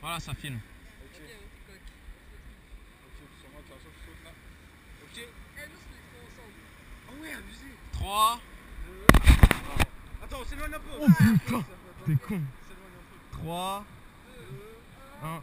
Voilà, ça filme. Ok. Ok, sur moi, tu saute là. Ok. Ouais, abusé. 3. Attends, c'est loin un peu. Oh putain, t'es con. 3. 1.